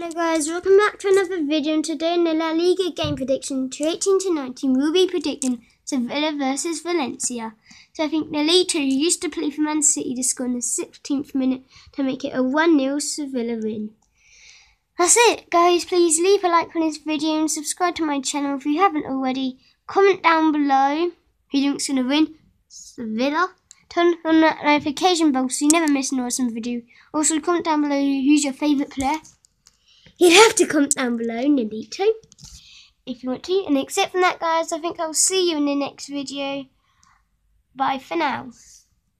Hello guys, welcome back to another video and today in the La Liga game prediction 218 to 19 we'll be predicting Sevilla versus Valencia. So I think Nolito, who used to play for Man City, to score in the 16th minute to make it a 1-0 Sevilla win. That's it guys, please leave a like on this video and subscribe to my channel if you haven't already. Comment down below who you think's going to win Sevilla. Turn on that notification bell so you never miss an awesome video. Also comment down below who's your favourite player. You'd have to comment down below, Nolito, if you want to. And except from that, guys, I think I'll see you in the next video. Bye for now.